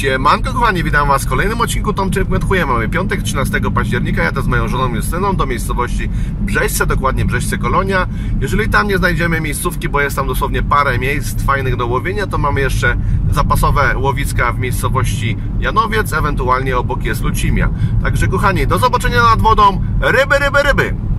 Siemanko kochani, witam Was w kolejnym odcinku Tomczyk Metchuje. Mamy piątek, 13 października, jadę z moją żoną Justyną do miejscowości Brzeźce, dokładnie Brzeźce Kolonia. Jeżeli tam nie znajdziemy miejscówki, bo jest tam dosłownie parę miejsc fajnych do łowienia, to mamy jeszcze zapasowe łowiska w miejscowości Janowiec, ewentualnie obok jest Lucimia. Także kochani, do zobaczenia nad wodą, ryby, ryby, ryby!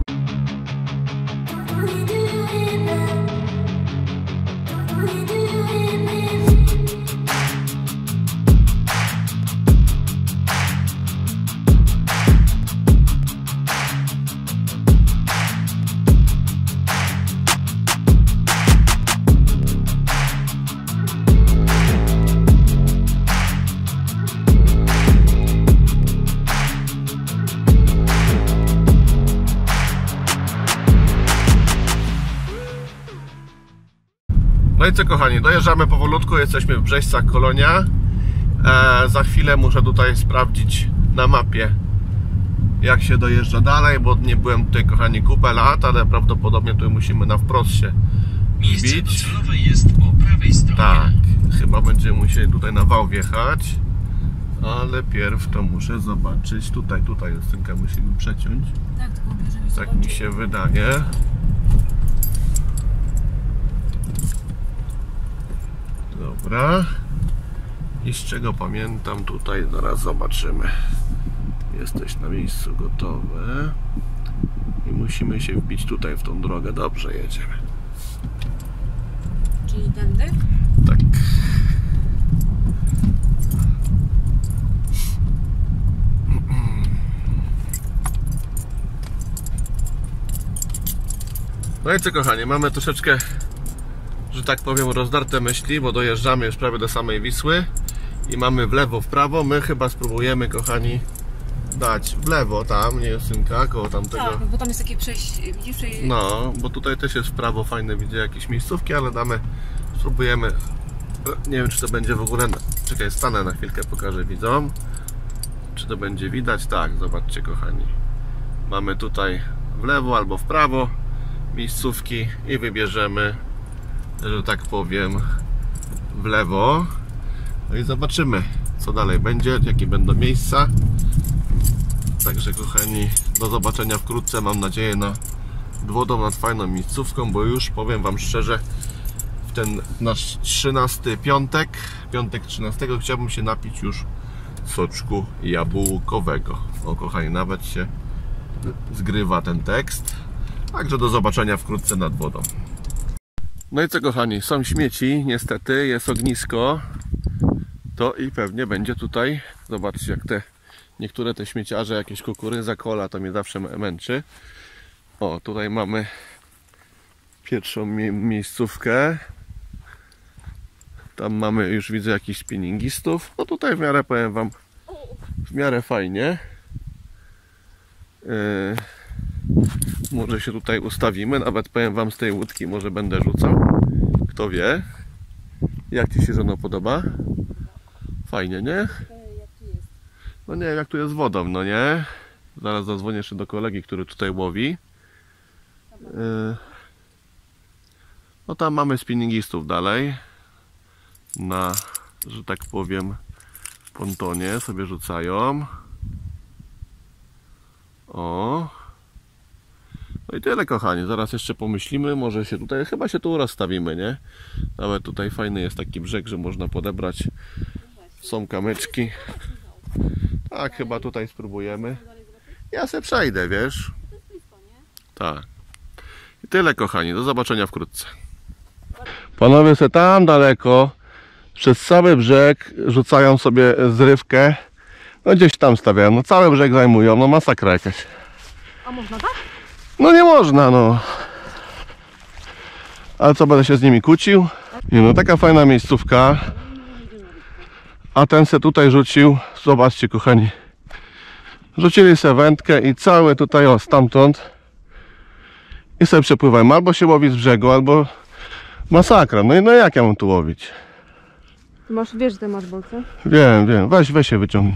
Kochani, dojeżdżamy powolutku, jesteśmy w Brzeźcach Kolonia. E, za chwilę muszę tutaj sprawdzić na mapie jak się dojeżdża dalej, bo nie byłem tutaj kochani kupę lat, ale prawdopodobnie tu musimy na wprost się docelowe jest po prawej stronie. Tak, chyba będziemy musieli tutaj na wał wjechać. Ale pierw to muszę zobaczyć. Tutaj, tutaj Justynka musimy przeciąć. Tak, tylko bierzemy Tak mi się wydaje. Dobra. I z czego pamiętam tutaj, zaraz zobaczymy. Jesteś na miejscu gotowy. I musimy się wbić tutaj w tą drogę. Dobrze, jedziemy. Czyli tędy? Tak. No i co kochani, mamy troszeczkę, że tak powiem, rozdarte myśli, bo dojeżdżamy już prawie do samej Wisły i mamy w lewo, w prawo. My chyba spróbujemy, kochani, dać w lewo tam, nie Justynka, koło tamtego. Tak, bo tam jest takie przejście, widzisz? No, bo tutaj też jest w prawo fajne, widzę jakieś miejscówki, ale damy, spróbujemy. Nie wiem, czy to będzie w ogóle. Czekaj, stanę na chwilkę, pokażę widzom. Czy to będzie widać? Tak, zobaczcie, kochani. Mamy tutaj w lewo albo w prawo miejscówki i wybierzemy, że tak powiem, w lewo. No i zobaczymy, co dalej będzie, jakie będą miejsca. Także kochani, do zobaczenia wkrótce, mam nadzieję na wodą nad fajną miejscówką, bo już powiem Wam szczerze, w ten nasz 13 piątek, piątek 13 chciałbym się napić już soczku jabłkowego. O kochani, nawet się zgrywa ten tekst. Także do zobaczenia wkrótce nad wodą. No i co kochani, są śmieci, niestety, jest ognisko. To i pewnie będzie tutaj, zobaczcie jak te niektóre te śmieciarze, jakieś kukurydza, kola, to mnie zawsze męczy. O, tutaj mamy pierwszą mie- miejscówkę. Tam mamy już widzę jakichś spinningistów. No tutaj w miarę powiem wam w miarę fajnie. Yy, może się tutaj ustawimy, nawet powiem wam z tej łódki może będę rzucał. Kto wie? Jak ci się żono podoba? Fajnie, nie? No nie jak tu jest wodą, no nie? Zaraz zadzwonię jeszcze do kolegi, który tutaj łowi. Yy. No tam mamy spinningistów dalej. Na, że tak powiem, pontonie sobie rzucają. O. No i tyle kochani, zaraz jeszcze pomyślimy, może się tutaj, chyba się tu rozstawimy, nie? Nawet tutaj fajny jest taki brzeg, że można podebrać. Są kamyczki. Tak, chyba tutaj spróbujemy. Ja se przejdę, wiesz? Tak. I tyle kochani, do zobaczenia wkrótce. Panowie se tam daleko przez cały brzeg rzucają sobie zrywkę. No gdzieś tam stawiają, no cały brzeg zajmują, no masakra jakaś. A można tak? No nie można, no. Ale co, będę się z nimi kłócił? Nie no, taka fajna miejscówka. A ten se tutaj rzucił, zobaczcie kochani. Rzucili se wędkę i cały tutaj, o, stamtąd. I sobie przepływają. Albo się łowi z brzegu, albo masakra. No i no jak ja mam tu łowić? Masz, wiesz, że masz bolce? Wiem, wiem. Weź, weź się wyciągnij.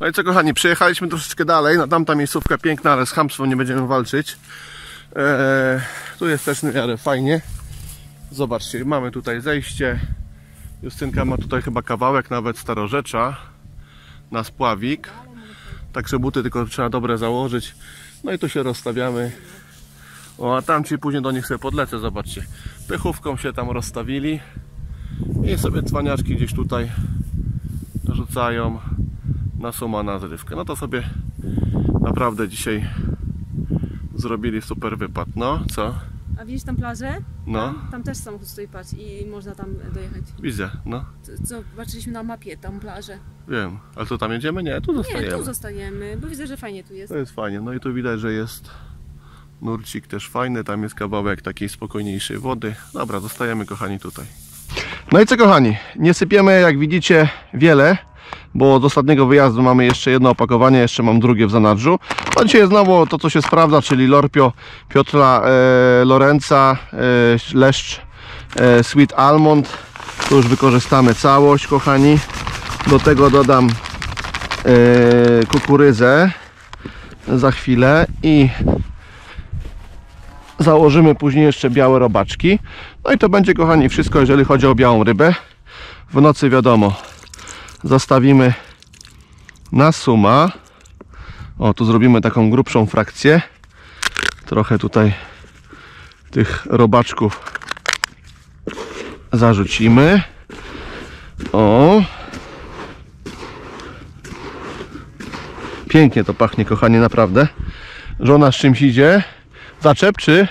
No i co kochani, przyjechaliśmy troszeczkę dalej. No tamta miejscówka piękna, ale z chamstwem nie będziemy walczyć. Eee, tu jest też w miarę fajnie. Zobaczcie, mamy tutaj zejście. Justynka ma tutaj chyba kawałek nawet starorzecza na spławik. Także buty tylko trzeba dobre założyć. No i tu się rozstawiamy. O, a tam ci później do nich sobie podlecę, zobaczcie. Pychówką się tam rozstawili. I sobie cwaniaczki gdzieś tutaj rzucają na suma na zrywkę. No to sobie naprawdę dzisiaj zrobili super wypad. No, co? A widzisz tam plażę? No, Tam, tam też samochód stoi, patrz, i można tam dojechać. widzę, no, Co- Zobaczyliśmy na mapie tam plażę. wiem. Ale to tam jedziemy? Nie, tu Nie, zostajemy. tu zostajemy, bo widzę, że fajnie tu jest. To jest fajnie. No i tu widać, że jest nurcik też fajny. Tam jest kawałek takiej spokojniejszej wody. Dobra, zostajemy kochani tutaj. No i co kochani, nie sypiemy jak widzicie wiele, bo od ostatniego wyjazdu mamy jeszcze jedno opakowanie, jeszcze mam drugie w zanadrzu. No dzisiaj znowu to co się sprawdza, czyli Lorpio Piotra e, Lorenza, e, Leszcz e, Sweet Almond. Tu już wykorzystamy całość kochani. Do tego dodam e, kukurydzę za chwilę i założymy później jeszcze białe robaczki. No i to będzie kochani wszystko, jeżeli chodzi o białą rybę. W nocy wiadomo, zostawimy na suma. O, tu zrobimy taką grubszą frakcję. Trochę tutaj tych robaczków zarzucimy. O, Pięknie to pachnie, kochanie, naprawdę. Żona z czymś idzie. Zaczep czy?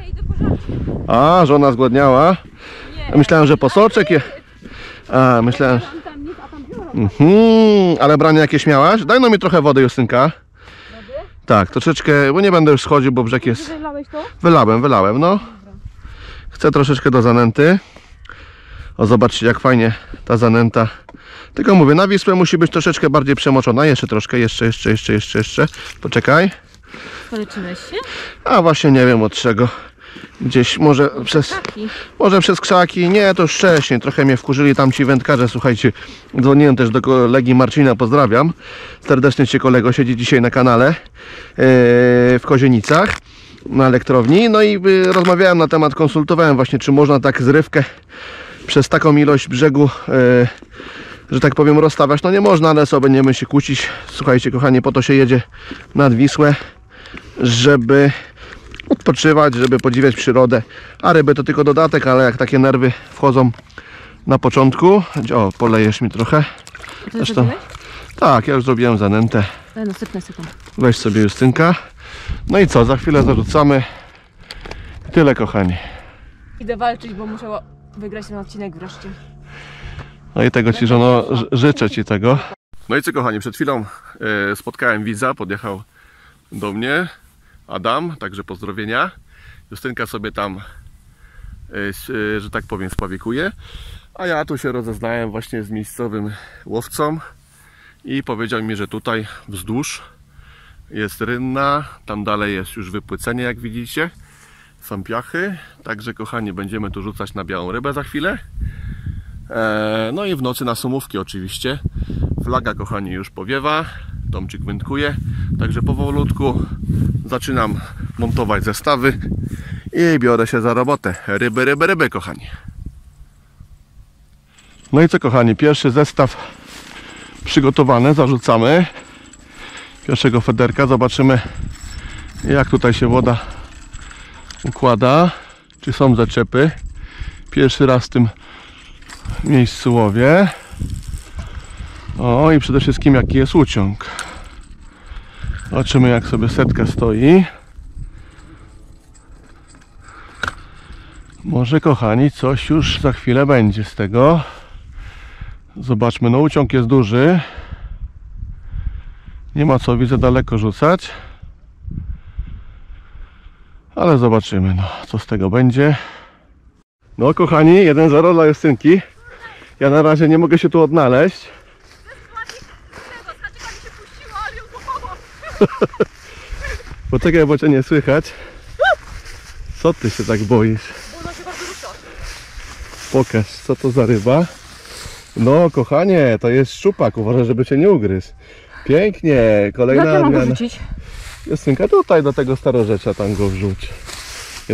Nie, idę po. A, żona zgłodniała. Nie. Myślałem, że posoczek je. A, myślałem. Mhm, ale branie jakieś miałaś? Daj no mi trochę wody, Justynka. Tak, troszeczkę, bo nie będę już schodził, bo brzeg jest... Wylałeś to? Wylałem, wylałem, no. Chcę troszeczkę do zanęty. O, zobaczcie jak fajnie ta zanęta. Tylko mówię, na Wisłę musi być troszeczkę bardziej przemoczona. Jeszcze troszkę, jeszcze, jeszcze, jeszcze, jeszcze, jeszcze. Poczekaj. Poleczyłeś się? A właśnie nie wiem od czego. Gdzieś może przez, Taki. może przez krzaki. Nie, to już wcześniej. Trochę mnie wkurzyli tam ci wędkarze. Słuchajcie, dzwoniłem też do kolegi Marcina, pozdrawiam. Serdecznie cię kolego, siedzi dzisiaj na kanale yy, w Kozienicach na elektrowni. No i yy, rozmawiałem na temat, konsultowałem właśnie, czy można tak zrywkę przez taką ilość brzegu, yy, że tak powiem, rozstawiać. No nie można, ale sobie będziemy się kłócić. Słuchajcie, kochani, po to się jedzie nad Wisłę, żeby odpoczywać, żeby podziwiać przyrodę. A ryby to tylko dodatek, ale jak takie nerwy wchodzą na początku. O, polejesz mi trochę. To Zresztą-? Tak, ja już zrobiłem zanętę. No, sypnę sekund. Weź sobie Justynka. No i co, za chwilę zarzucamy. Tyle kochani. Idę walczyć, bo muszę wygrać ten odcinek wreszcie. No i tego Ci żono, życzę Ci tego. No i co kochani, przed chwilą e, spotkałem widza, podjechał do mnie, Adam, także pozdrowienia. Justynka sobie tam, s- e, że tak powiem, spawikuje. A ja tu się rozeznałem właśnie z miejscowym łowcą i powiedział mi, że tutaj wzdłuż jest rynna, tam dalej jest już wypłycenie jak widzicie. Są piachy, także kochani będziemy tu rzucać na białą rybę za chwilę. E, No i w nocy na sumówki oczywiście. Flaga kochani już powiewa, Tomczyk wędkuje, także powolutku zaczynam montować zestawy i biorę się za robotę. Ryby, ryby, ryby kochani. No i co kochani, pierwszy zestaw przygotowany, zarzucamy pierwszego federka, zobaczymy jak tutaj się woda układa, czy są zaczepy. Pierwszy raz tym miejscu łowię. O i przede wszystkim jaki jest uciąg. Zobaczymy jak sobie setka stoi. Może kochani coś już za chwilę będzie z tego. Zobaczmy, no uciąg jest duży. Nie ma co widzę daleko rzucać. Ale zobaczymy no co z tego będzie. No kochani, 1-0 dla Justynki. Ja na razie nie mogę się tu odnaleźć. Poczekaj, bo cię nie słychać. Co ty się tak boisz? Pokaż, co to za ryba. No, kochanie, to jest szczupak. Uważaj, żeby cię nie ugryzł. Pięknie, kolejna Jak ja mam go odmiana. rzucić? Justynka, tutaj do tego starorzecza tam go wrzuć.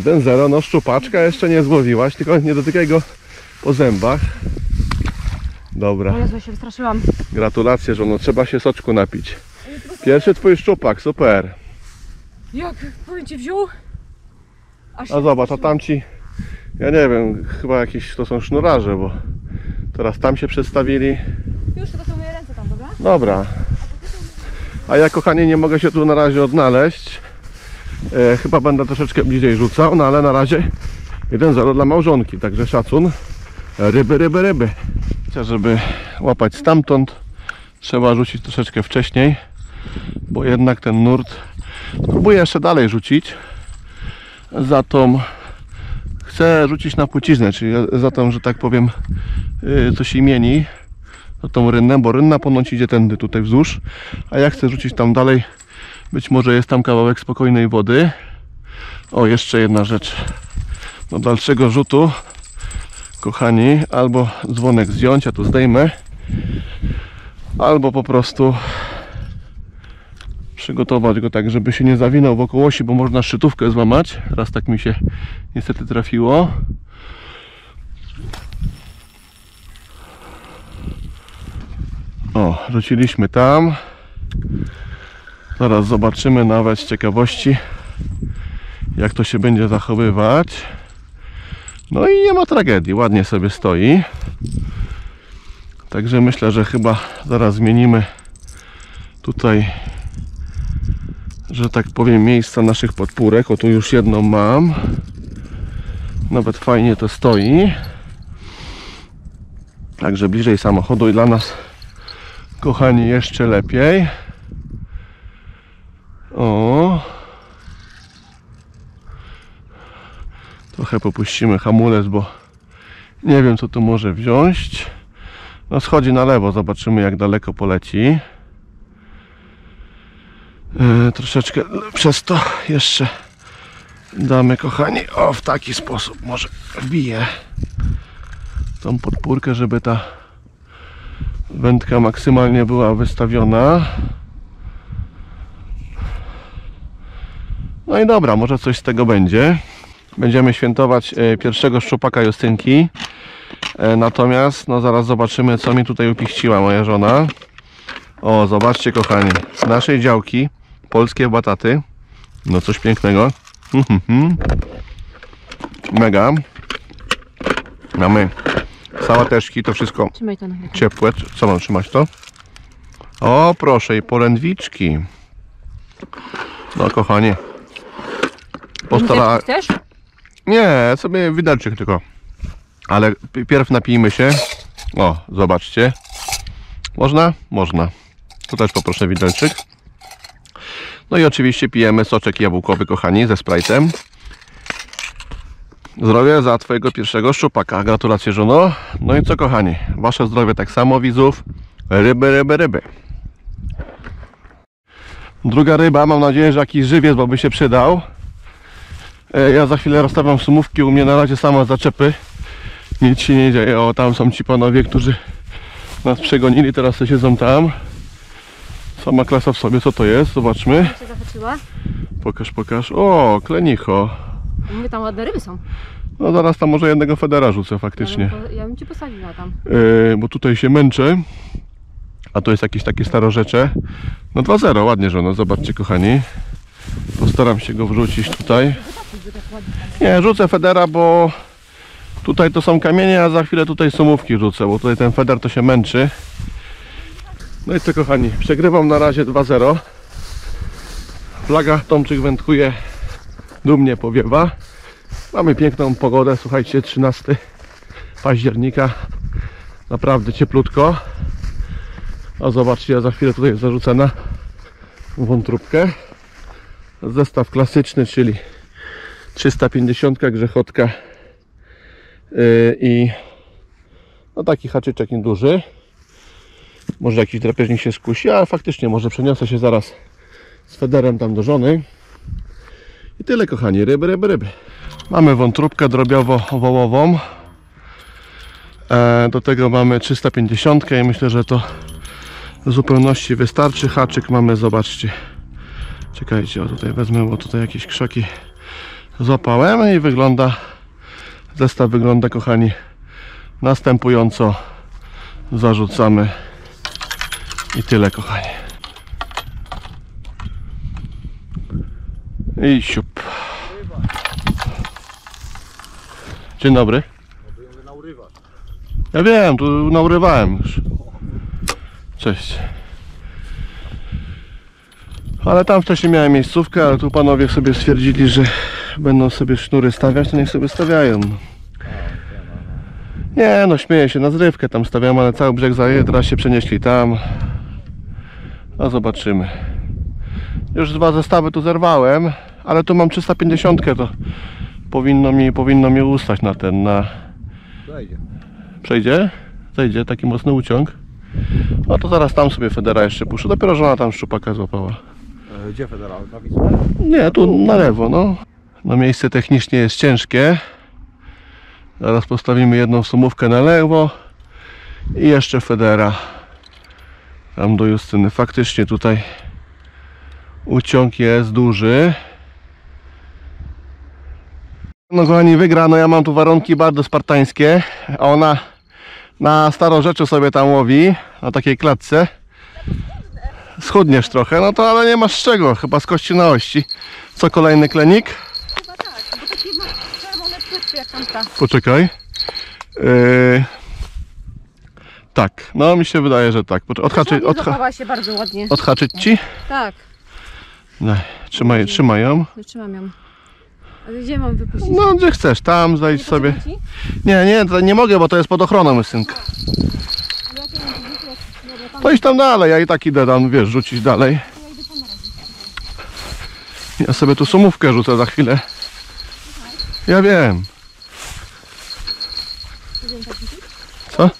1-0, no szczupaczka jeszcze nie złowiłaś, tylko nie dotykaj go po zębach. Dobra. O Jezu, się wystraszyłam. Gratulacje, żono. Trzeba się soczku napić. Pierwszy twój szczupak, super. Jak powiem ci wziął? Aż A zobacz, a tam ci, ja nie wiem, chyba jakieś to są sznurarze, bo teraz tam się przedstawili. Już to są moje ręce tam, dobra? Dobra. A ja, kochanie, nie mogę się tu na razie odnaleźć. E, chyba będę troszeczkę bliżej rzucał, no ale na razie 1-0 dla małżonki, także szacun. Ryby, ryby, ryby. Żeby łapać stamtąd, trzeba rzucić troszeczkę wcześniej, bo jednak ten nurt próbuję jeszcze dalej rzucić. Za tą chcę rzucić na płciznę, czyli za tą, że tak powiem, yy, coś imieni za tą rynnę, bo rynna ponoć idzie tędy tutaj wzdłuż, a ja chcę rzucić tam dalej. Być może jest tam kawałek spokojnej wody. O, jeszcze jedna rzecz. Do dalszego rzutu, kochani, albo dzwonek zdjąć, ja tu zdejmę, albo po prostu przygotować go tak, żeby się nie zawinął wokół osi, bo można szczytówkę złamać. Raz tak mi się niestety trafiło. O, rzuciliśmy tam. Zaraz zobaczymy nawet z ciekawości, jak to się będzie zachowywać. No i nie ma tragedii, ładnie sobie stoi. Także myślę, że chyba zaraz zmienimy tutaj, że tak powiem, miejsca naszych podpórek. O, tu już jedną mam. Nawet fajnie to stoi. Także bliżej samochodu i dla nas kochani, jeszcze lepiej. O. Trochę popuścimy hamulec, bo nie wiem co tu może wziąć. No schodzi na lewo, zobaczymy jak daleko poleci. Yy, troszeczkę przez to jeszcze damy kochani, o w taki sposób może wbiję tą podpórkę, żeby ta wędka maksymalnie była wystawiona. No i dobra, może coś z tego będzie. Będziemy świętować e, pierwszego szczupaka Justynki. E, Natomiast, no zaraz zobaczymy, co mi tutaj upichciła moja żona. O, zobaczcie, kochani, z naszej działki polskie bataty. No coś pięknego. Mega. Mamy sałateczki, to wszystko ciepłe. Co mam trzymać to? O, proszę, i polędwiczki. No, kochanie. Postara... Chcesz? Nie, sobie widelczyk tylko. Ale pi- pierw napijmy się. O, zobaczcie. Można? Można. Tu też poproszę widelczyk. No i oczywiście pijemy soczek jabłkowy, kochani, ze Sprite'em. Zdrowie za Twojego pierwszego szczupaka. Gratulacje, żono. No i co, kochani? Wasze zdrowie tak samo, widzów. Ryby, ryby, ryby. Druga ryba, mam nadzieję, że jakiś żywiec, bo by się przydał. E, Ja za chwilę rozstawiam sumówki, u mnie na razie same zaczepy. Nic się nie dzieje. O, tam są ci panowie, którzy nas przegonili, teraz to siedzą tam. Sama klasa w sobie, co to jest? Zobaczmy. się zahaczyła. Pokaż, pokaż. O, klenicho. Mówię, tam ładne ryby są. No zaraz tam może jednego federa rzucę faktycznie. Ja bym, po- ja bym ci postawiła tam. Yy, bo tutaj się męczę. A to jest jakieś takie starorzecze. No 2-0, ładnie żono, zobaczcie kochani. Postaram się go wrzucić tutaj. Nie, rzucę federa, bo tutaj to są kamienie, a za chwilę tutaj sumówki rzucę, bo tutaj ten feder to się męczy. No i co kochani, przegrywam na razie 2-0. Flaga Tomczyk wędkuje, dumnie powiewa. Mamy piękną pogodę, słuchajcie, 13 października. Naprawdę cieplutko. A zobaczcie, ja za chwilę tutaj zarzucę na wątróbkę. Zestaw klasyczny, czyli 350 grzechotka yy, i no taki haczyczek nieduży. Może jakiś drapieżnik się skusi, ale faktycznie może przeniosę się zaraz z federem tam do żony. I tyle kochani, ryby, ryby, ryby. Mamy wątróbkę drobiowo-wołową. E, Do tego mamy 350 i myślę, że to w zupełności wystarczy. Haczyk mamy, zobaczcie. Czekajcie, o tutaj wezmę, bo tutaj jakieś krzaki złapałem i wygląda, zestaw wygląda kochani następująco zarzucamy. I tyle kochani. I siup. Dzień dobry. Ja wiem, tu naurywałem już. Cześć ale tam wcześniej miałem miejscówkę, ale tu panowie sobie stwierdzili, że będą sobie sznury stawiać, to niech sobie stawiają. Nie no, śmieję się, na zrywkę tam stawiam, ale cały brzeg zajęty, teraz się przenieśli tam. No zobaczymy. Już dwa zestawy tu zerwałem, ale tu mam 350, to powinno mi, powinno mi ustać na ten, na... Zajdzie. Przejdzie? Zejdzie taki mocny uciąg. No to zaraz tam sobie Federa jeszcze puszczę. Dopiero żona tam szczupaka złapała. Gdzie? Nie, tu na lewo, no. No miejsce technicznie jest ciężkie. Zaraz postawimy jedną sumówkę na lewo i jeszcze Federa tam do Justyny. Faktycznie tutaj uciąg jest duży. No kochani, wygra, no ja mam tu warunki bardzo spartańskie, a ona na starorzeczu sobie tam łowi, na takiej klatce. Schudniesz trochę, no to ale nie masz z czego, chyba z kości na ości. Co kolejny klenik? Chyba tak, bo takie czerwone płytki jak tamta. Poczekaj. Yy... Tak, no mi się wydaje, że tak. Poczekaj, Odhaczy, Ładnie odha... się bardzo ładnie. Odhaczyć ci? Tak, Daj, trzymaj, trzymaj ją. trzymam ją. Ale gdzie mam wypuścić? No gdzie chcesz, tam zajdź sobie. ci? Nie, nie, to nie mogę, bo to jest pod ochroną synka. Ale jak ja mam wypuścić? To idź tam dalej, ja i tak idę tam, wiesz, rzucić dalej. ja sobie tu sumówkę rzucę za chwilę. Ja wiem. Co?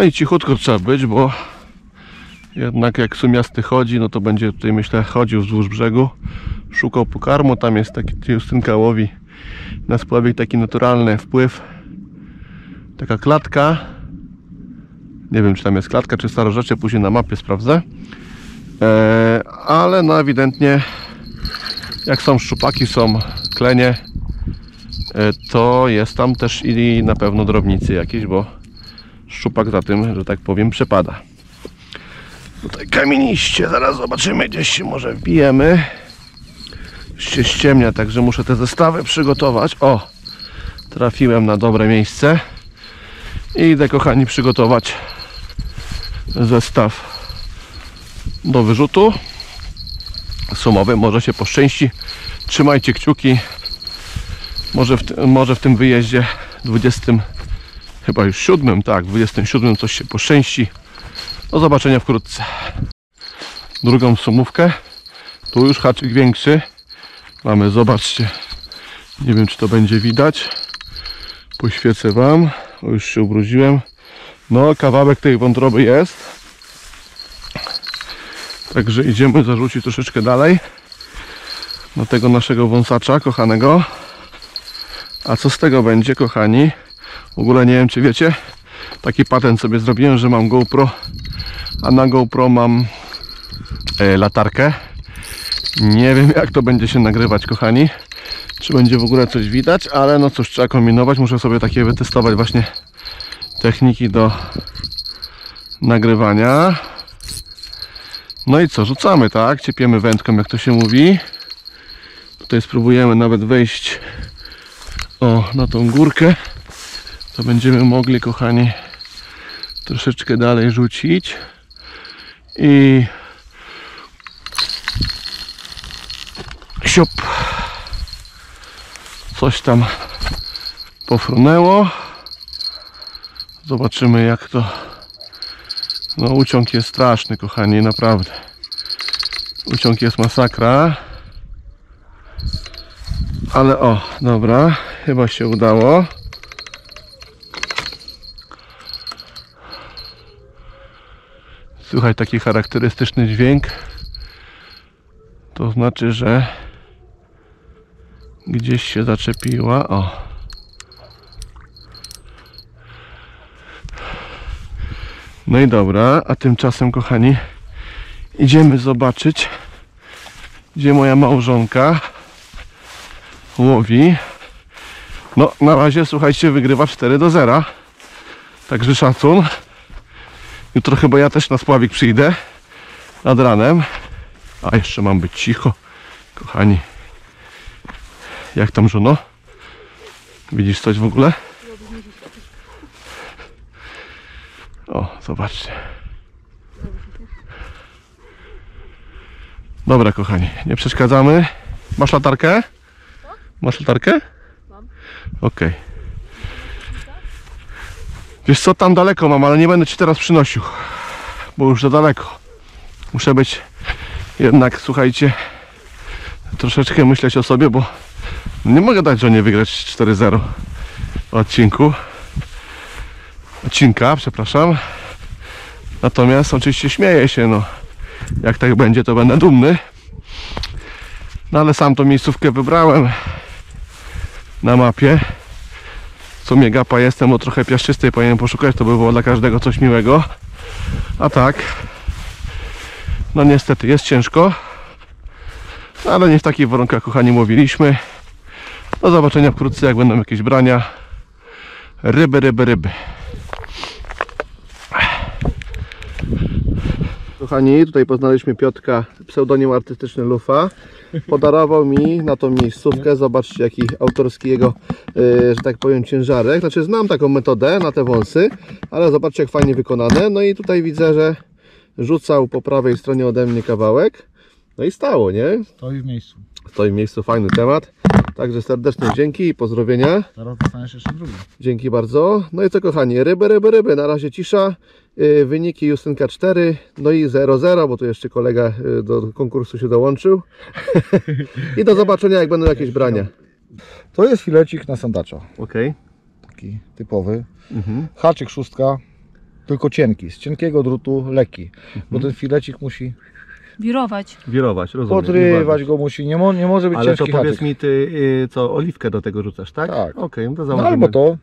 No i cichutko trzeba być, bo jednak jak sumiasty chodzi, no to będzie tutaj myślę chodził wzdłuż brzegu, szukał pokarmu, tam jest taki Justynka łowi na spławik taki naturalny wpływ, taka klatka, nie wiem czy tam jest klatka, czy starożytnie, później na mapie sprawdzę, eee, ale no ewidentnie jak są szczupaki, są klenie, e, to jest tam też i na pewno drobnicy jakieś, bo szczupak za tym, że tak powiem, przepada. Tutaj kamieniście, zaraz zobaczymy, gdzieś się może wbijemy. Już się ściemnia, także muszę te zestawy przygotować. O, trafiłem na dobre miejsce. I idę, kochani, przygotować zestaw do wyrzutu. Sumowy, może się poszczęści. Trzymajcie kciuki. Może w, może w tym wyjeździe 20 chyba już siódmym, tak, 27 coś się poszczęści. Do zobaczenia wkrótce. Drugą sumówkę. Tu już haczyk większy. Mamy, zobaczcie. Nie wiem, czy to będzie widać. Poświecę Wam. O, już się ubrudziłem. No, kawałek tej wątroby jest. Także idziemy zarzucić troszeczkę dalej. Do tego naszego wąsacza kochanego. A co z tego będzie, kochani? W ogóle nie wiem, czy wiecie, taki patent sobie zrobiłem, że mam GoPro, a na GoPro mam e, latarkę. Nie wiem, jak to będzie się nagrywać, kochani. Czy będzie w ogóle coś widać, ale no cóż, trzeba kombinować. Muszę sobie takie wytestować właśnie techniki do nagrywania. No i co, rzucamy, tak? Ciepiemy wędką, jak to się mówi. Tutaj spróbujemy nawet wejść o, na tą górkę. To będziemy mogli, kochani, troszeczkę dalej rzucić. I siop. Coś tam pofrunęło. Zobaczymy jak to. No uciąg jest straszny, kochani, naprawdę. Uciąg jest masakra. Ale o, dobra, chyba się udało. Słychać taki charakterystyczny dźwięk. To znaczy, że gdzieś się zaczepiła. O. No i dobra, a tymczasem, kochani, idziemy zobaczyć, gdzie moja małżonka łowi. No, na razie, słuchajcie, wygrywa 4 do 0. Także szacun. Jutro chyba ja też na spławik przyjdę nad ranem. A jeszcze mam być cicho, kochani. Jak tam żono? Widzisz coś w ogóle? O, zobaczcie. Dobra, kochani, nie przeszkadzamy. Masz latarkę? Masz latarkę? Mam. Okej. Wiesz co, tam daleko mam, ale nie będę ci teraz przynosił, bo już za daleko. Muszę być jednak, słuchajcie, troszeczkę myśleć o sobie, bo nie mogę dać żonie wygrać 4-0 w odcinku. Odcinka, przepraszam. Natomiast oczywiście śmieję się, no. Jak tak będzie, to będę dumny. No ale sam tą miejscówkę wybrałem na mapie. Co mnie gapa jestem, bo trochę piaszczystej powinienem poszukać, to by było dla każdego coś miłego. A tak, no niestety jest ciężko, ale nie w takich warunkach, kochani, mówiliśmy. Do zobaczenia wkrótce, jak będą jakieś brania. Ryby, ryby, ryby. Kochani, tutaj poznaliśmy Piotka, pseudonim artystyczny Lufa. Podarował mi na tą miejscówkę, zobaczcie jaki autorski jego, yy, że tak powiem, ciężarek. Znaczy znam taką metodę na te wąsy, ale zobaczcie jak fajnie wykonane. No i tutaj widzę, że rzucał po prawej stronie ode mnie kawałek. No i stało, nie? To i w miejscu. Stoi w miejscu fajny temat. Także serdeczne dzięki i pozdrowienia. Teraz dostaniesz jeszcze drugi. Dzięki bardzo. No i co kochani, ryby, ryby, ryby. Na razie cisza. Yy, Wyniki Justynka 4, no i 0-0, bo tu jeszcze kolega yy, do konkursu się dołączył. I do zobaczenia jak będą jakieś brania. To jest filecik na sandacza. Okej. Taki typowy. Mhm. Haczyk szóstka, tylko cienki. Z cienkiego drutu lekki. Bo ten filecik musi Wirować. Wirować, rozumiem. podrywać go, musi. Nie, mo, nie może być Ale to ciężki powiedz haczyk. mi, ty yy, co, oliwkę do tego rzucasz, tak? Tak. Okej, no to No założymy. albo to,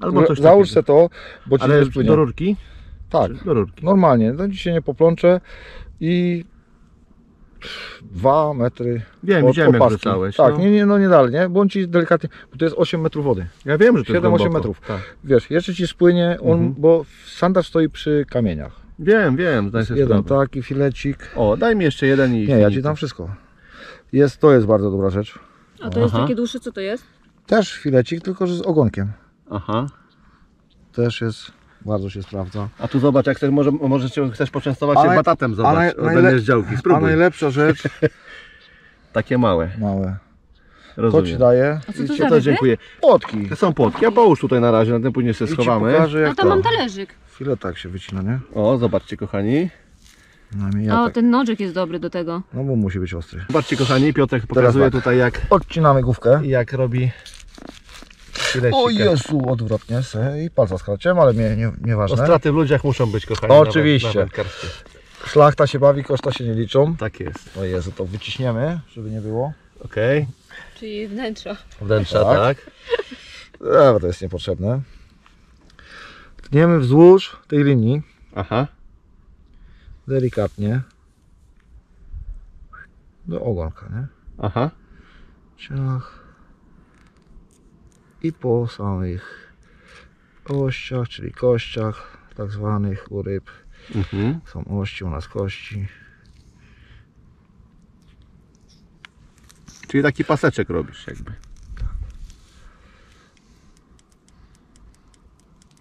Albo coś załóż takiego. se to, bo ci Ale do rurki? Tak, Do rurki. normalnie. Ci się nie poplącze i dwa metry Wiem, od widziałem jak opaski. rzucałeś. Tak, no. nie, nie, no nie dalej, nie? Ci delikatnie, bo to jest 8 metrów wody. Ja wiem, że to jest 7-8 głęboko. metrów. Tak. Wiesz, jeszcze ci spłynie, on, Mhm. bo sandacz stoi przy kamieniach. Wiem, wiem, daj sobie Jeden sprawę. taki filecik. O, daj mi jeszcze jeden i... Nie, ja ci dam wszystko. Jest, to jest bardzo dobra rzecz. A to jest Aha. takie dłuższe, co to jest? Też filecik, tylko że z ogonkiem. Aha. Też jest, bardzo się sprawdza. A tu zobacz, jak chcesz, może, może cię chcesz poczęstować się batatem, zobacz, ale ode najle- mnie z działki, A spróbuj. najlepsza rzecz, Takie małe, małe. To rozumiem. ci daje. A co to za To ryby? dziękuję. Płotki. To są płotki, a połóż tutaj na razie, na tym później I ci schowamy. pokażę A jak tam to. mam talerzyk. Filet tak się wycina, nie? O, zobaczcie kochani. No, O, mijatek. ten nożyk jest dobry do tego. no bo musi być ostry. Zobaczcie kochani, Piotrek pokazuje tak. tutaj jak, Odcinamy główkę. jak robi filecika. O Jezu, odwrotnie se i palca skraciem, ale mnie nie, No, nieważne. straty w ludziach muszą być kochani. Oczywiście. Na, wę- na wędkarstwie. Szlachta się bawi, koszta się nie liczą. Tak jest. O Jezu, to wyciśniemy, żeby nie było. Okej. Czyli wnętrza. Wnętrza, Tak. tak. Eee, to jest niepotrzebne. Tniemy wzdłuż tej linii, Aha. delikatnie. Do ogonka, nie? Aha. Ciach. I po samych ościach, czyli kościach tak zwanych u ryb. Mhm. Są ości, u nas kości. Czyli taki paseczek robisz jakby.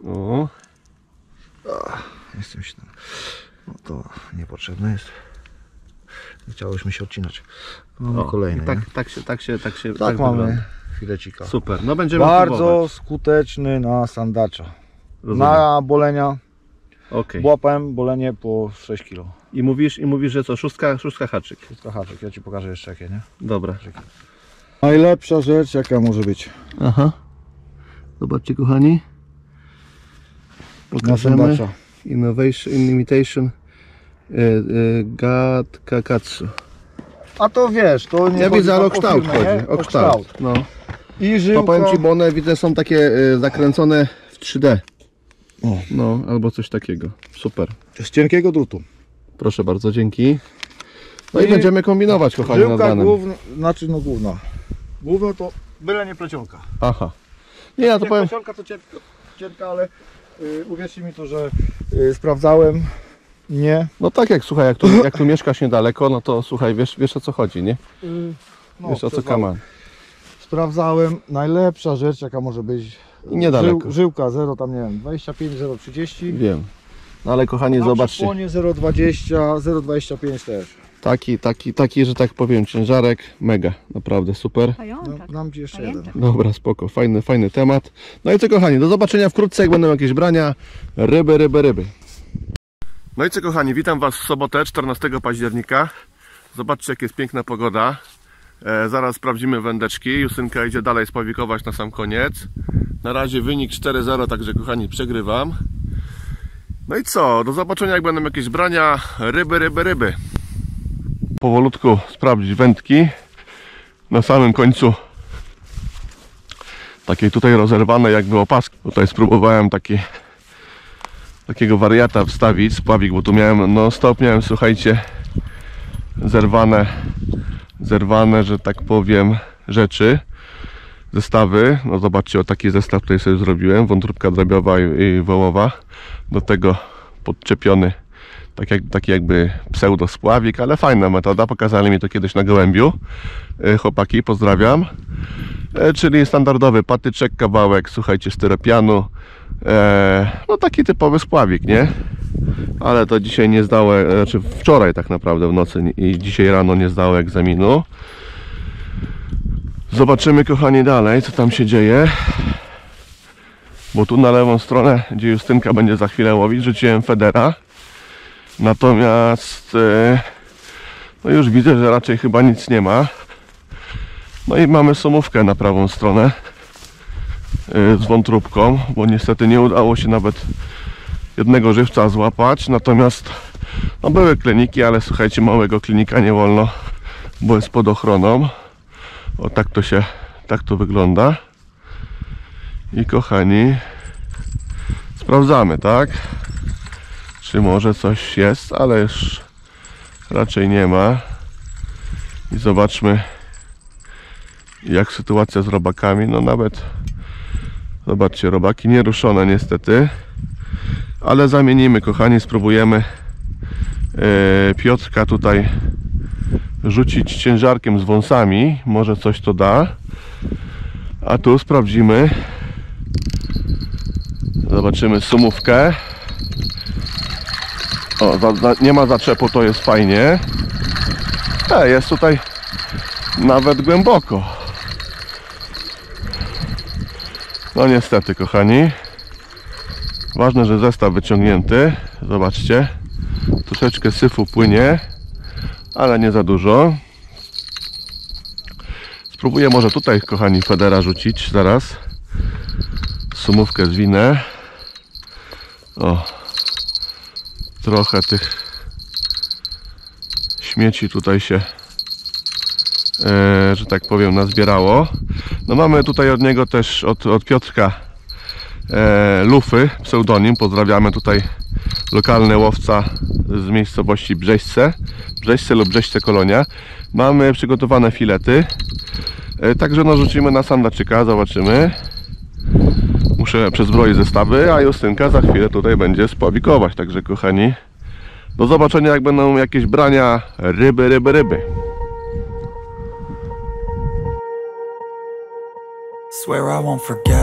O, Jestem się tam. No to niepotrzebne jest. Chciałośmy się odcinać. Mamy o. kolejny. Tak, tak, tak się, tak się, tak się. tak mamy wygląda. Filecika. Super, no będziemy Bardzo próbować. skuteczny na sandacza. Rozumiem. Na bolenia. Okej. Łapałem bolenie po 6 kg. I mówisz, i mówisz, że co, szóstka, szóstka haczyk. Wszystko haczyk, ja Ci pokażę jeszcze jakie, nie? Dobra. Najlepsza rzecz jaka może być. Aha. Zobaczcie kochani. Na Pokażemy. sandacza. Innovation, imitation. Y, y, Gat Kakatsu. A to wiesz, to nie Ja chodzi widzę, ale o kształt firmę, nie? chodzi. O kształt. No. I To żyłka. powiem Ci, bo one widzę są takie y, zakręcone w 3D. O. No, albo coś takiego. Super. Z cienkiego drutu. Proszę bardzo, dzięki. No i, I będziemy kombinować, kochani, nad Żyłka główna, znaczy no główna. Główna to byle nie plecionka. Aha. Nie, ja to Nie powiem. plecionka to cienka, cienka ale y, uwierzcie mi to, że y, sprawdzałem. Nie. No tak jak słuchaj, jak tu, jak tu mieszkasz niedaleko, no to słuchaj, wiesz, wiesz o co chodzi, nie? Y, no, wiesz o co przezwał- kaman. Sprawdzałem. Najlepsza rzecz jaka może być. I niedaleko. Żył, żyłka 0 tam nie wiem, 25, 0,30. Wiem. No ale kochani, Na zobaczcie. przysłonie 0,20, 0,25 też. Taki, taki, taki, że tak powiem, ciężarek, mega, naprawdę super. No, Pajączak. dam Ci jeszcze jeden. Dobra, spoko, fajny, fajny temat. No i co kochani, do zobaczenia wkrótce, jak będą jakieś brania. Ryby, ryby, ryby. No i co kochani, witam Was w sobotę, 14 października. Zobaczcie, jak jest piękna pogoda. E, zaraz sprawdzimy wędeczki. Justynka idzie dalej spawikować na sam koniec. Na razie wynik 4-0, także kochani, przegrywam. No i co, do zobaczenia, jak będą jakieś brania. Ryby, ryby, ryby. Powolutku sprawdzić wędki. Na samym końcu takiej tutaj rozerwanej jakby opaski. Tutaj spróbowałem taki, takiego wariata wstawić, spławik, bo tu miałem non stop, miałem słuchajcie zerwane, zerwane, że tak powiem rzeczy, zestawy. No zobaczcie, o taki zestaw tutaj sobie zrobiłem, wątróbka drabiowa i, wołowa. Do tego podczepiony tak jak, taki jakby pseudo spławik, ale fajna metoda, pokazali mi to kiedyś na gołębiu. E, Chłopaki, pozdrawiam. E, czyli standardowy patyczek, kawałek, słuchajcie, styropianu. E, no taki typowy spławik, nie? Ale to dzisiaj nie zdało, e, znaczy wczoraj tak naprawdę w nocy i dzisiaj rano nie zdało egzaminu. Zobaczymy, kochani, dalej, co tam się dzieje. Bo tu na lewą stronę, gdzie Justynka będzie za chwilę łowić, rzuciłem Federa. Natomiast e, no już widzę, że raczej chyba nic nie ma. No i mamy sumówkę na prawą stronę y, z wątróbką, bo niestety nie udało się nawet jednego żywca złapać. Natomiast no były kliniki, ale słuchajcie, małego klinika nie wolno, bo jest pod ochroną. O tak to się, tak to wygląda. I kochani, sprawdzamy, tak? Czy może coś jest, ale już raczej nie ma. I zobaczmy, jak sytuacja z robakami. No nawet zobaczcie, robaki nieruszone niestety. Ale zamienimy, kochani, spróbujemy e, Piotrka tutaj rzucić ciężarkiem z wąsami. Może coś to da. A tu sprawdzimy. Zobaczymy sumówkę. O, za, za, nie ma zaczepu, to jest fajnie. E, jest tutaj nawet głęboko. No niestety, kochani. Ważne, że zestaw wyciągnięty. Zobaczcie. Troszeczkę syfu płynie, ale nie za dużo. Spróbuję może tutaj, kochani, Federa rzucić zaraz. Sumówkę zwinę. O. Trochę tych śmieci tutaj się e, że tak powiem, nazbierało. No mamy tutaj od niego też, od, od Piotrka e, Lufy, pseudonim. Pozdrawiamy tutaj lokalny łowca z miejscowości Brzeźce, Brzeźce lub Brzeźce Kolonia. Mamy przygotowane filety. E, także no rzucimy na sandaczyka, zobaczymy. Muszę przy, przezbroi zestawy, a Justynka za chwilę tutaj będzie spławikować. Także kochani, do zobaczenia jak będą jakieś brania ryby, ryby, ryby. Swear I won't forget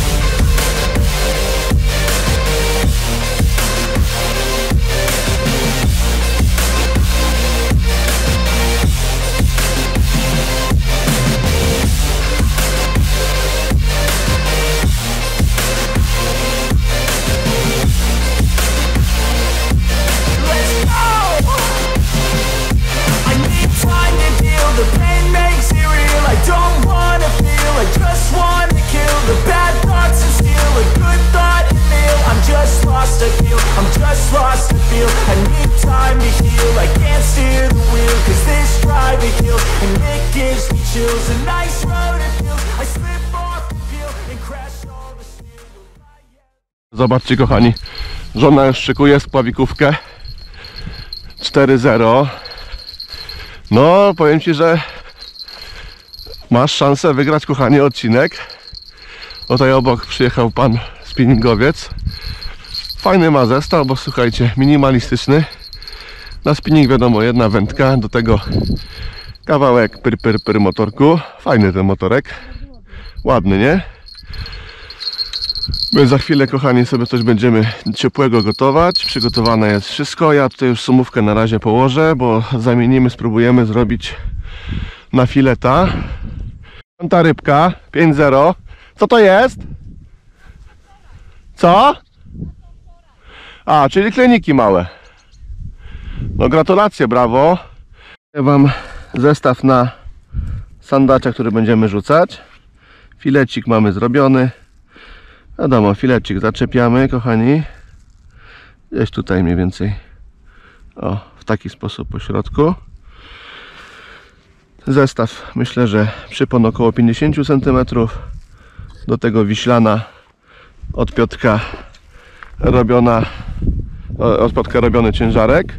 Don't wanna feel. I just wanna kill the bad thoughts and steal a good thought and feel. I'm just lost. I feel. I'm just lost. I feel. I need time to heal. I can't steer the wheel. Cause this drive it kills. And it gives me chills. A nice road it feels. I slip off the and crash all the steel. Zobaczcie kochani, żona już szykuje spławikówkę 4-0. No, powiem Ci, że masz szansę wygrać kochanie odcinek. Tutaj obok przyjechał pan spinningowiec. Fajny ma zestaw, bo słuchajcie, minimalistyczny. Na spinning wiadomo, jedna wędka, do tego kawałek pyr pyr pyr motorku. Fajny ten motorek. Ładny, nie? My za chwilę, kochani, sobie coś będziemy ciepłego gotować. Przygotowane jest wszystko. Ja tutaj już sumówkę na razie położę, bo zamienimy, spróbujemy zrobić na fileta. Ta rybka 5-0. Co to jest? Co? A, czyli kleniki małe. No gratulacje, brawo. Ja wam zestaw na sandacza, który będziemy rzucać. Filecik mamy zrobiony. Wiadomo, filecik zaczepiamy, kochani. Gdzieś tutaj mniej więcej. O, w taki sposób po środku. Zestaw myślę, że przypon około 50 cm. Do tego wiślana od Piotka robiona od Piotka robiony ciężarek.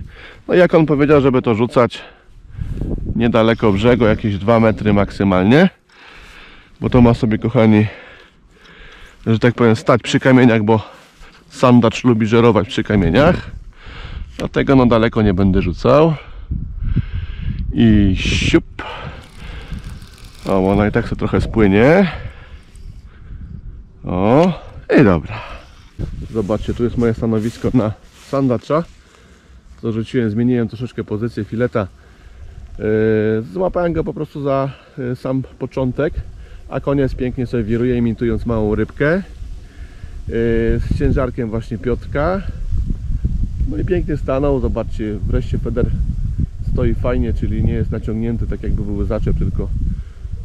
No jak on powiedział, żeby to rzucać niedaleko brzegu, jakieś 2 metry maksymalnie. Bo to ma sobie, kochani, że tak powiem, stać przy kamieniach, bo sandacz lubi żerować przy kamieniach. Dlatego no daleko nie będę rzucał. I siup. Bo ona i tak sobie trochę spłynie. O, i dobra. Zobaczcie, tu jest moje stanowisko na sandacza. Dorzuciłem, zmieniłem troszeczkę pozycję fileta. Yy, złapałem go po prostu za yy, sam początek a koniec pięknie sobie wiruje, imitując małą rybkę yy, z ciężarkiem właśnie Piotka no i pięknie stanął, zobaczcie wreszcie feder stoi fajnie, czyli nie jest naciągnięty tak jakby był zaczep, tylko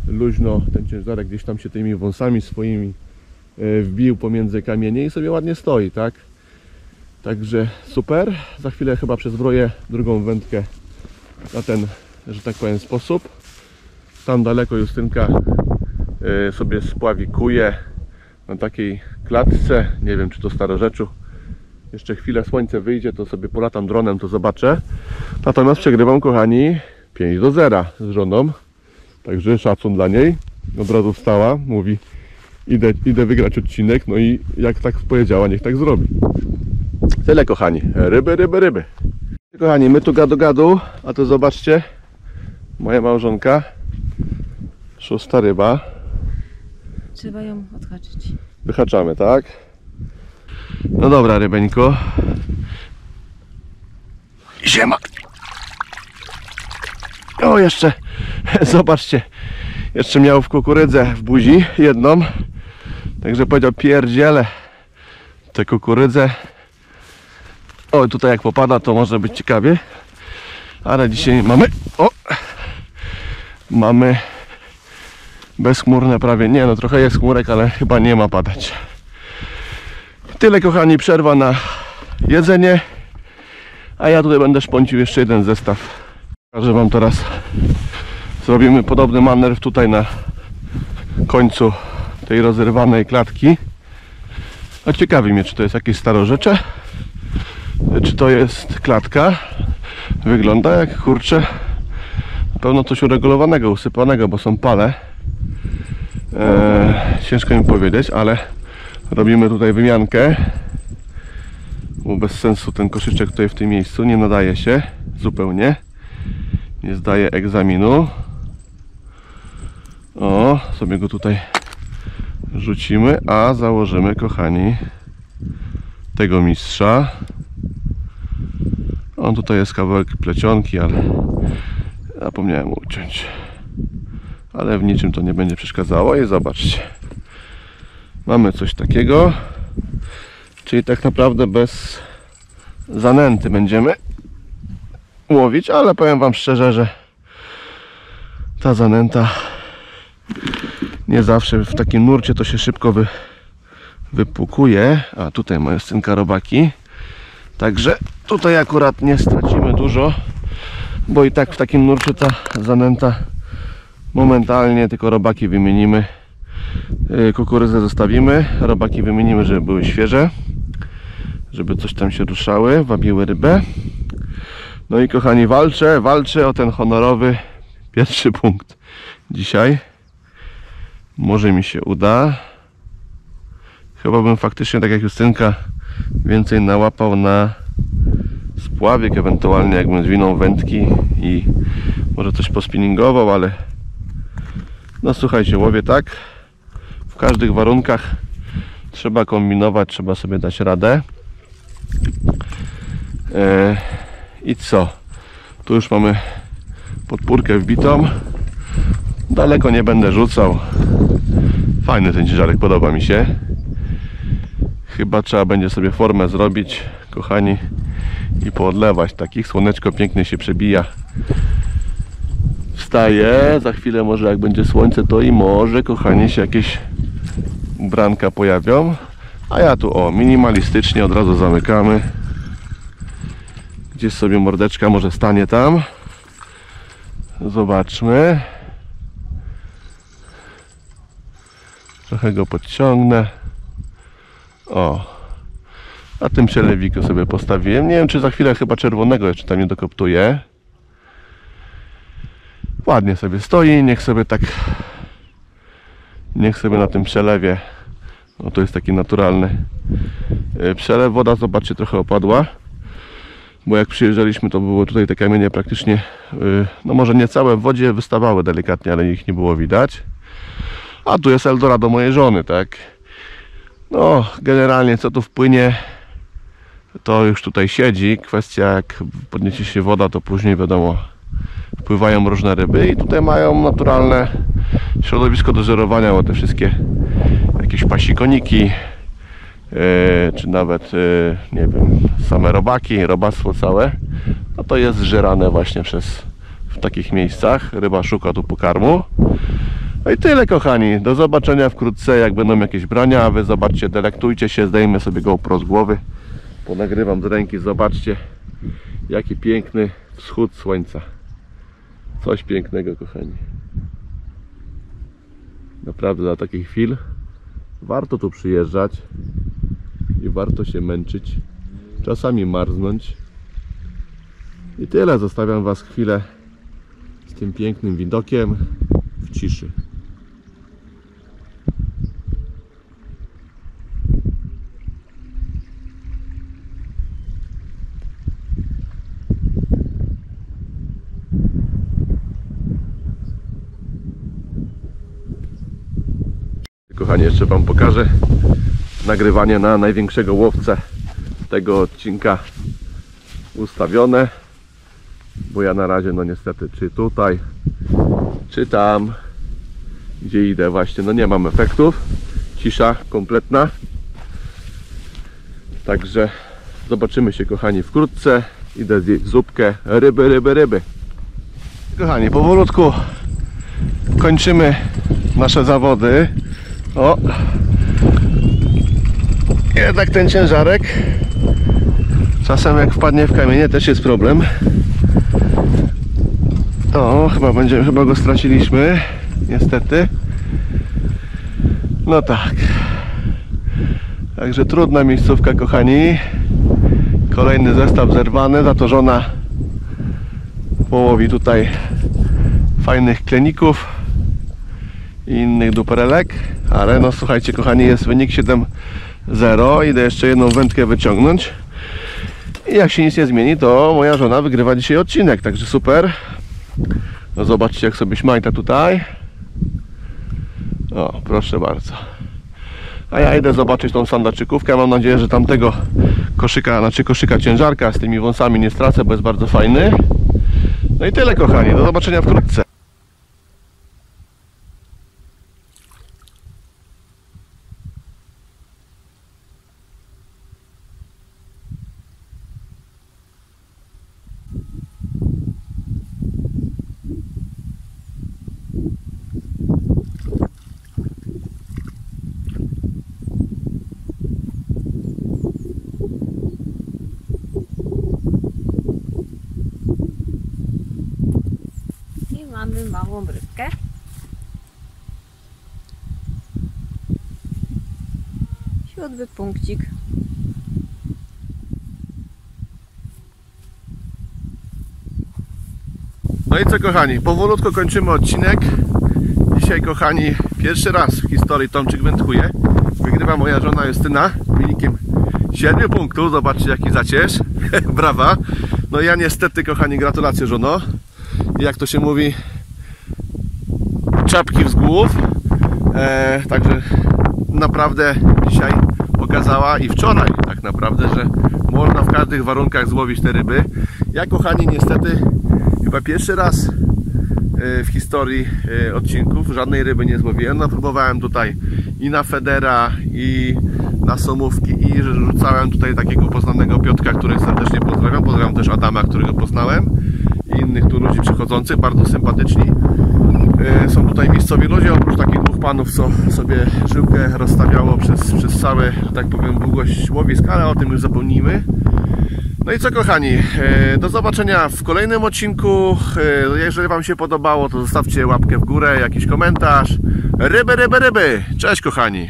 luźno ten ciężarek gdzieś tam się tymi wąsami swoimi yy, wbił pomiędzy kamienie i sobie ładnie stoi, tak? Także super, za chwilę chyba przezbroję drugą wędkę na ten, że tak powiem, sposób tam daleko Justynka y, sobie spławikuje na takiej klatce. Nie wiem, czy to starorzeczu. Jeszcze chwilę słońce wyjdzie, to sobie polatam dronem, to zobaczę. Natomiast przegrywam, kochani, 5 do 0 z żoną. Także szacun dla niej. Od razu wstała, mówi idę, idę wygrać odcinek, no i jak tak powiedziała, niech tak zrobi. Tyle, kochani. Ryby, ryby, ryby. Kochani, my tu gadu gadu, a tu zobaczcie, moja małżonka, szósta ryba. Trzeba ją odhaczyć. Wyhaczamy, tak? No dobra, rybeńko. Ziema. O, jeszcze, zobaczcie, Jeszcze miał w kukurydzę w buzi jedną. Także powiedział pierdziele te kukurydzę. O, tutaj jak popada to może być ciekawie. Ale dzisiaj mamy... O! Mamy bezchmurne prawie. Nie no, trochę jest chmurek, ale chyba nie ma padać. Tyle kochani, przerwa na jedzenie. A ja tutaj będę szpącił jeszcze jeden zestaw. Pokażę wam teraz. Zrobimy podobny manewr tutaj na końcu tej rozerwanej klatki. A ciekawi mnie, czy to jest jakieś starorzecze, czy to jest klatka. Wygląda jak kurczę na pewno coś uregulowanego, usypanego, bo są pale. Eee, ciężko mi powiedzieć, ale robimy tutaj wymiankę. Bo bez sensu ten koszyczek tutaj w tym miejscu nie nadaje się zupełnie. Nie zdaje egzaminu. O, sobie go tutaj rzucimy, a założymy, kochani, tego mistrza. On tutaj jest kawałek plecionki, ale zapomniałem uciąć. Ale w niczym to nie będzie przeszkadzało i zobaczcie. Mamy coś takiego. Czyli tak naprawdę bez zanęty będziemy łowić, ale powiem Wam szczerze, że ta zanęta nie zawsze w takim nurcie to się szybko wy, wypukuje. A tutaj moje synka robaki. Także tutaj akurat nie stracimy dużo, bo i tak w takim nurcie ta zanęta momentalnie tylko robaki wymienimy. Yy, Kukurydzę zostawimy, robaki wymienimy, żeby były świeże, żeby coś tam się ruszały, wabiły rybę. No i kochani, walczę, walczę o ten honorowy pierwszy punkt dzisiaj. Może mi się uda. Chyba bym faktycznie, tak jak Justynka, więcej nałapał na spławik, ewentualnie jakbym zwinął wędki i może coś pospinningował, ale no słuchajcie, łowię tak. W każdych warunkach trzeba kombinować, trzeba sobie dać radę. E, I co? Tu już mamy podpórkę wbitą. Daleko nie będę rzucał. Fajny ten ciężarek, podoba mi się. Chyba trzeba będzie sobie formę zrobić, kochani, i poodlewać takich. Słoneczko pięknie się przebija. Wstaje, za chwilę może jak będzie słońce, to i może, kochani, się jakieś branka pojawią. A ja tu o, minimalistycznie od razu zamykamy. Gdzieś sobie mordeczka może stanie tam. Zobaczmy. Trochę go podciągnę. O. A tym przelewiku sobie postawiłem. Nie wiem, czy za chwilę chyba czerwonego jeszcze tam nie dokoptuję. Ładnie sobie stoi. Niech sobie tak... Niech sobie na tym przelewie... No to jest taki naturalny y, przelew. Woda, zobaczcie, trochę opadła. Bo jak przyjeżdżaliśmy, to było tutaj te kamienie praktycznie... y, No może nie całe w wodzie wystawały delikatnie, ale ich nie było widać. A tu jest Eldorado mojej żony, tak? No, generalnie co tu wpłynie, to już tutaj siedzi. Kwestia jak podniesie się woda, to później wiadomo, wpływają różne ryby i tutaj mają naturalne środowisko do żerowania, bo te wszystkie jakieś pasikoniki, yy, czy nawet, yy, nie wiem, same robaki, robactwo całe, no to jest zżerane właśnie przez w takich miejscach. Ryba szuka tu pokarmu. No i tyle kochani, do zobaczenia wkrótce jak będą jakieś brania, wy zobaczcie, delektujcie się, zdejmę sobie GoPro z głowy, ponagrywam z ręki, zobaczcie jaki piękny wschód słońca. Coś pięknego kochani. Naprawdę dla takich chwil warto tu przyjeżdżać i warto się męczyć, czasami marznąć. I tyle, zostawiam was chwilę z tym pięknym widokiem w ciszy. Kochani, jeszcze Wam pokażę nagrywanie na największego łowcę tego odcinka ustawione bo ja na razie no niestety czy tutaj czy tam gdzie idę właśnie. No nie mam efektów. Cisza kompletna. Także zobaczymy się kochani wkrótce. Idę zjeść zupkę. Ryby, ryby, ryby. Kochani, powolutku kończymy nasze zawody. O! Jednak ten ciężarek czasem jak wpadnie w kamienie też jest problem. O, chyba będziemy, chyba go straciliśmy. Niestety. No tak. Także trudna miejscówka, kochani. Kolejny zestaw zerwany, za to żona połowi tutaj fajnych kleników i innych duperelek. Ale no słuchajcie, kochani, jest wynik 7-0. Idę jeszcze jedną wędkę wyciągnąć. I jak się nic nie zmieni, to moja żona wygrywa dzisiaj odcinek, także super. No zobaczcie jak sobie śmajta tutaj. O, proszę bardzo. A ja idę zobaczyć tą sandaczykówkę. Mam nadzieję, że tamtego koszyka, znaczy koszyka ciężarka z tymi wąsami nie stracę, bo jest bardzo fajny. No i tyle kochani, do zobaczenia wkrótce. I mamy małą rybkę. Siódmy punkcik. No i co kochani, powolutku kończymy odcinek. Dzisiaj kochani, pierwszy raz w historii Tomczyk wędkuje. Wygrywa moja żona Justyna wynikiem 7 punktów. Zobaczcie jaki zacierz. Brawa. No ja niestety kochani, gratulacje żono. Jak to się mówi, czapki z głów. E, także naprawdę dzisiaj pokazała i wczoraj tak naprawdę, że można w każdych warunkach złowić te ryby. Ja kochani niestety chyba pierwszy raz e, w historii e, odcinków żadnej ryby nie złowiłem. No próbowałem tutaj i na Federa i na Somówki i rzucałem tutaj takiego poznanego Piotka, którego serdecznie pozdrawiam. Pozdrawiam też Adama, którego poznałem i innych tu ludzi przychodzących, bardzo sympatyczni. E, Są tutaj miejscowi ludzie, oprócz takich dwóch panów, co sobie żyłkę rozstawiało przez, przez całe, tak powiem, długość łowisk, ale o tym już zapomnijmy. No i co kochani, e, do zobaczenia w kolejnym odcinku. E, Jeżeli Wam się podobało, to zostawcie łapkę w górę, jakiś komentarz. Ryby, ryby, ryby! Cześć kochani!